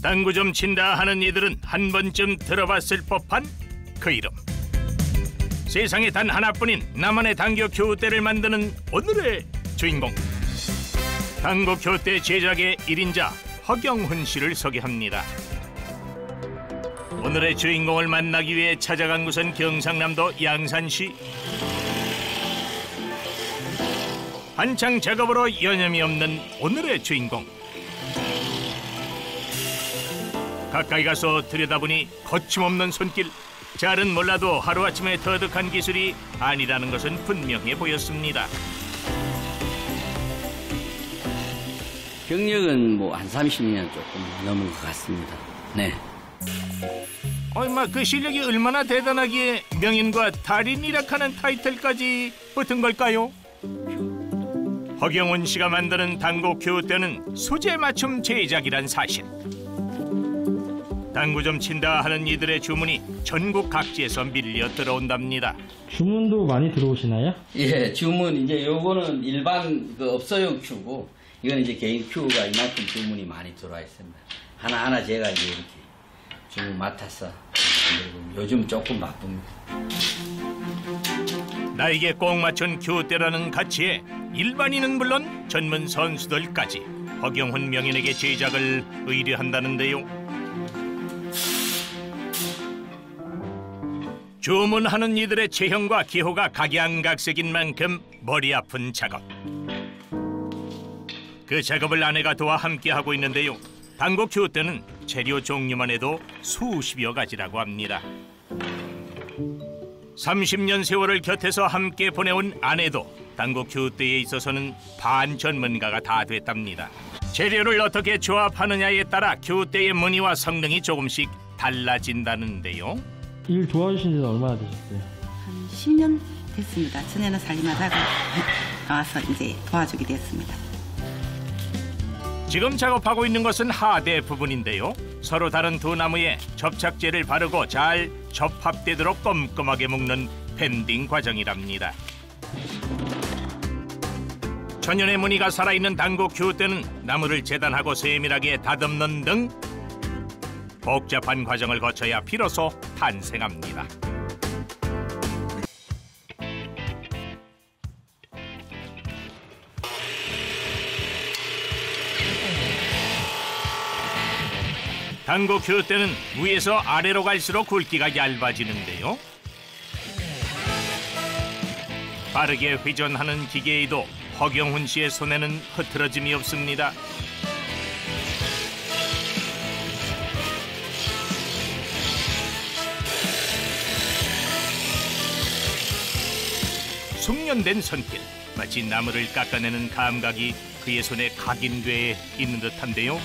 당구 좀 친다 하는 이들은 한 번쯤 들어봤을 법한 그 이름. 세상에 단 하나뿐인 나만의 당구 교대를 만드는 오늘의 주인공. 당구 교대 제작의 일인자 허경훈 씨를 소개합니다. 오늘의 주인공을 만나기 위해 찾아간 곳은 경상남도 양산시. 한창 작업으로 여념이 없는 오늘의 주인공. 가까이 가서 들여다보니 거침없는 손길. 잘은 몰라도 하루아침에 터득한 기술이 아니라는 것은 분명해 보였습니다. 경력은 뭐 한 30년 조금 넘은 것 같습니다. 네. 얼마 그 실력이 얼마나 대단하기에 명인과 달인이라 하는 타이틀까지 붙은 걸까요? 허경훈 씨가 만드는 당구 교대는 소재 맞춤 제작이란 사실. 당구 좀 친다 하는 이들의 주문이 전국 각지에서 밀려 들어온답니다. 주문도 많이 들어오시나요? 예, 주문 이제 요거는 일반 그 업소용 큐고 이건 이제 개인 큐가 이만큼 주문이 많이 들어와 있습니다. 하나 하나 제가 이제 이렇게 주문 맡아서 그리고 요즘 조금 바쁩니다. 나에게 꼭 맞춘 교대라는 가치에 일반인은 물론 전문 선수들까지 허경훈 명인에게 제작을 의뢰한다는데요. 주문하는 이들의 체형과 기호가 각양각색인 만큼 머리 아픈 작업. 그 작업을 아내가 도와 함께 하고 있는데요. 당구 교대는 재료 종류만 해도 수십여 가지라고 합니다. 30년 세월을 곁에서 함께 보내온 아내도 당구 교대에 있어서는 반 전문가가 다 됐답니다. 재료를 어떻게 조합하느냐에 따라 교대의 무늬와 성능이 조금씩 달라진다는데요. 일 도와주신 지는 얼마나 되셨어요? 한 10년 됐습니다. 전에는 살림하다가 나와서 이제 도와주게 됐습니다. 지금 작업하고 있는 것은 하대 부분인데요. 서로 다른 두 나무에 접착제를 바르고 잘 접합되도록 꼼꼼하게 묶는 밴딩 과정이랍니다. 천연의 무늬가 살아있는 당구 교대는 나무를 재단하고 세밀하게 다듬는 등 복잡한 과정을 거쳐야 비로소 탄생합니다. 당구 교대는 위에서 아래로 갈수록 굵기가 얇아지는데요. 빠르게 회전하는 기계에도 허경훈 씨의 손에는 흐트러짐이 없습니다. 숙련된 손길, 마치 나무를 깎아내는 감각이 그의 손에 각인돼 있는 듯한데요.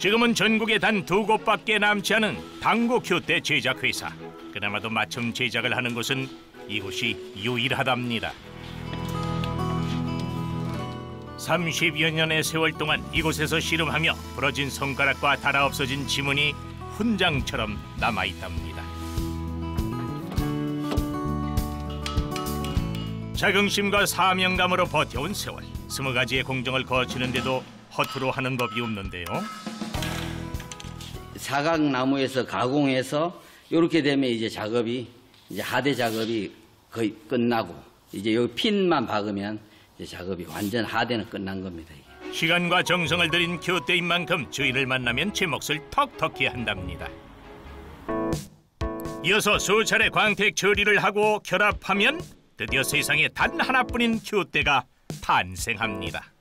지금은 전국에 단 두 곳밖에 남지 않은 당구 교대 제작 회사. 그나마도 맞춤 제작을 하는 곳은 이곳이 유일하답니다. 30여 년의 세월 동안 이곳에서 씨름하며 부러진 손가락과 닳아 없어진 지문이 훈장처럼 남아 있답니다. 자긍심과 사명감으로 버텨온 세월. 스무 가지의 공정을 거치는데도 허투루 하는 법이 없는데요. 사각나무에서 가공해서 이렇게 되면 이제 작업이 이제 하대 작업이 거의 끝나고 이제 여기 핀만 박으면 작업이 완전 하대는 끝난 겁니다. 이게. 시간과 정성을 들인 교대인 만큼 주인을 만나면 제 몫을 턱턱히 한답니다. 이어서 수차례 광택 처리를 하고 결합하면 드디어 세상에 단 하나뿐인 교대가 탄생합니다.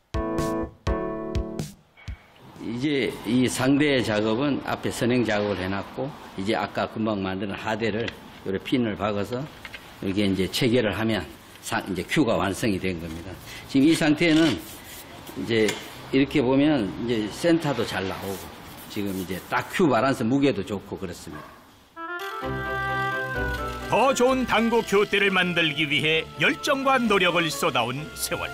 이제 이 상대 작업은 앞에 선행 작업을 해놨고 이제 아까 금방 만든 하대를 요래 핀을 박아서 여기에 이제 체결을 하면 사- 이제 큐가 완성이 된 겁니다. 지금 이 상태는 이제 이렇게 보면 이제 센터도 잘 나오고 지금 이제 딱 큐 바란스 무게도 좋고 그렇습니다. 더 좋은 당구 교대를 만들기 위해 열정과 노력을 쏟아온 세월.